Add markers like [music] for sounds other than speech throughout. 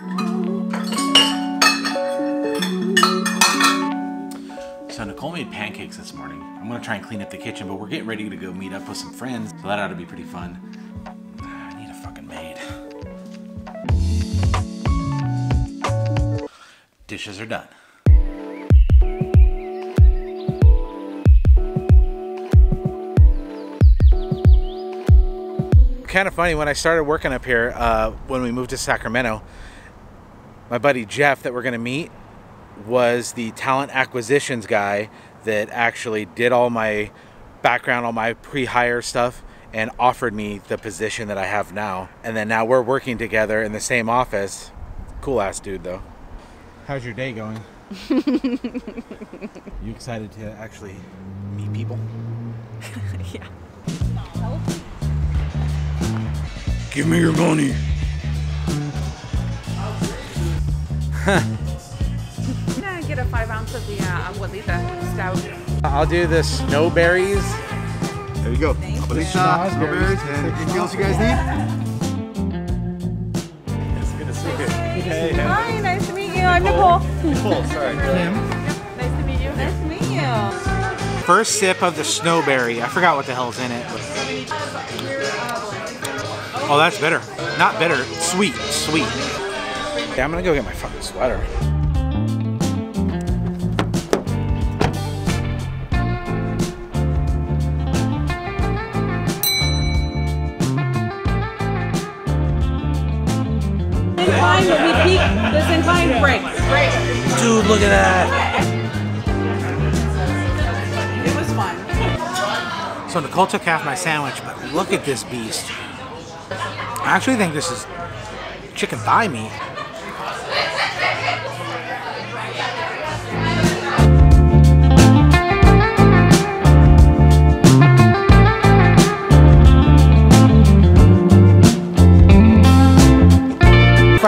So Nicole made pancakes this morning. I'm gonna try and clean up the kitchen, but we're getting ready to go meet up with some friends, so that ought to be pretty fun. I need a fucking maid. Dishes are done. Kind of funny when I started working up here uh, when we moved to Sacramento. My buddy Jeff, that we're gonna meet, was the talent acquisitions guy that actually did all my background, all my pre-hire stuff, and offered me the position that I have now. And then now we're working together in the same office. Cool ass dude though. How's your day going? [laughs] you excited to actually meet people? [laughs] Yeah. Give me your money. I'm gonna get a five ounce of the uh, abuelita stout. I'll do the snowberries. There you go. Thank Abuelita, snowberries, and anything else you guys need? It's good to see you. Hey, Hi, nice to meet you. I'm Nicole. Nicole, sorry. Kim. Nice to meet you. Nice to meet you. First sip of the snowberry. I forgot what the hell's in it. Oh, that's bitter. Not bitter. Sweet. Sweet. Yeah, I'm gonna go get my fucking sweater. Incline will peak. This incline breaks. Great. Dude, look at that. It was fun. So Nicole took half my sandwich, but look at this beast. I actually think this is chicken thigh meat.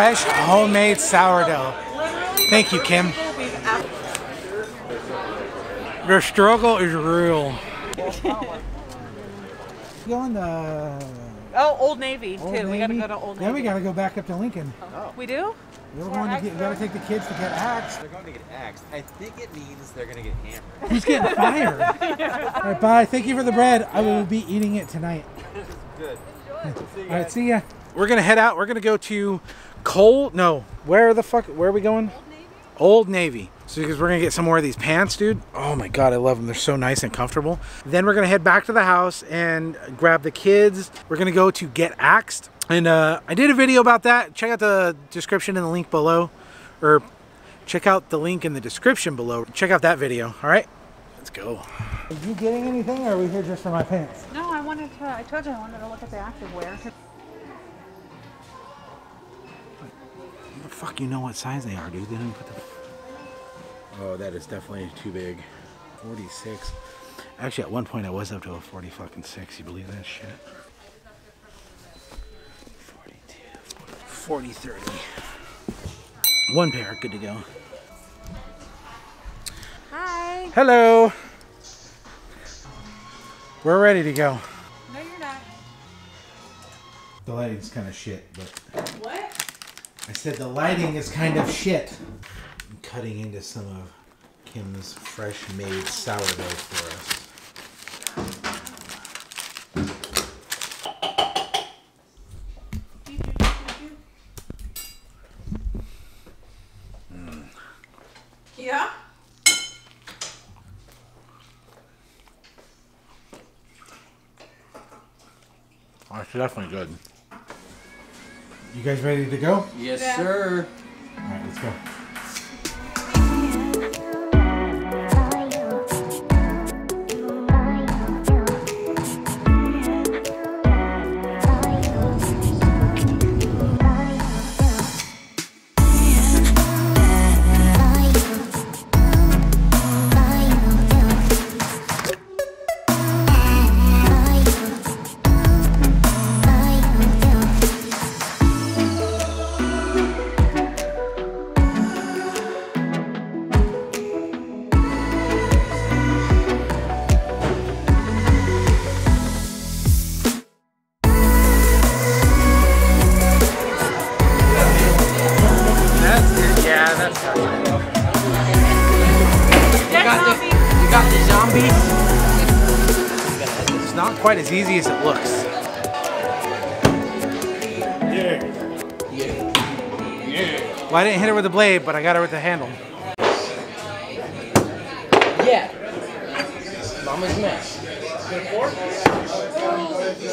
Fresh homemade sourdough. Thank you, Kim. Your struggle is real. Going to Oh, Old Navy too. Old We gotta go to Old Navy. Then we gotta go back up to Lincoln. Oh. We do? We're going to get, we gotta take the kids to get axed. They're going to get axed. I think it means they're going to get hammered. Who's getting [laughs] fired? All right, bye. Thank you for the bread. I will be eating it tonight. Good. [laughs] All right, see ya. We're gonna head out. We're gonna go to Cole. No, where the fuck? Where are we going? Old Navy. So because we're gonna get some more of these pants, dude. Oh my god, I love them. They're so nice and comfortable. Then we're gonna head back to the house and grab the kids. We're gonna go to Get Axed, and uh, I did a video about that. Check out the description and the link below, or check out the link in the description below. Check out that video. All right, let's go. Are you getting anything, or are we here just for my pants? No, I wanted to. I told you I wanted to look at the activewear. Fuck, you know what size they are, dude? They didn't put the. Oh, that is definitely too big. 46. Actually, at one point I was up to a 40 fucking six. You believe that shit? 42, 40, 30. One pair, good to go. Hi. Hello. We're ready to go. No, you're not. The lighting's kind of shit, but What? I said the lighting is kind of shit. I'm cutting into some of Kim's fresh made sourdough for us. Yeah. Oh, it's definitely good. You guys ready to go? Yes, Yeah. sir. All right, let's go. Quite as easy as it looks. yeah Well, I didn't hit her with the blade, but I got her with the handle. Yeah. Mama's mess.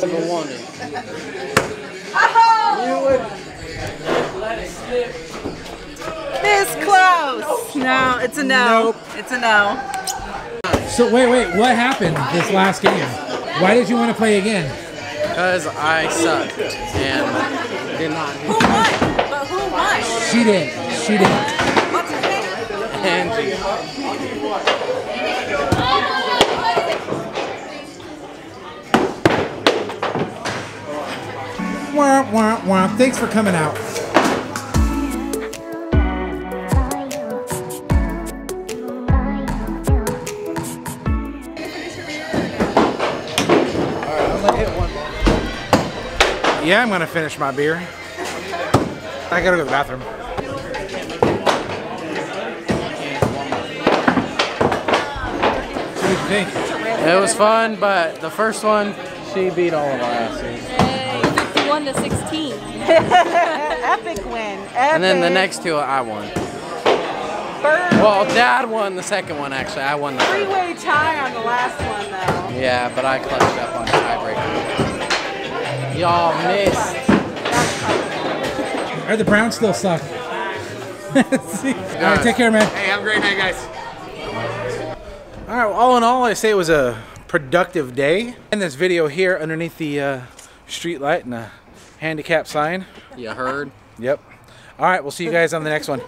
Never wanted. This close. No, it's a no. Nope. It's a no. So wait, wait, what happened this last game? Why did you want to play again? Because I sucked and did not Who won? But who won? She did. She did. What's her name? Angie. Wah, wah, wah. Thanks for coming out. Yeah, I'm gonna finish my beer. I gotta go to the bathroom. What do you think? It was fun, but the first one, she beat all of our asses. Hey, 51 to 16. [laughs] Epic win. Epic. And then the next two, I won. Well, Dad won the second one, actually. I won the. Three-way tie on the last one, though. Yeah, but I clutched up on tiebreaker. Y'all missed. Are the Browns still suck. See? [laughs] All right, take care, man. Hey, have a great night, guys. All right, well, all in all, I say it was a productive day. In this video here, underneath the uh, street light and a handicap sign. You heard? Yep. All right, we'll see you guys on the next one.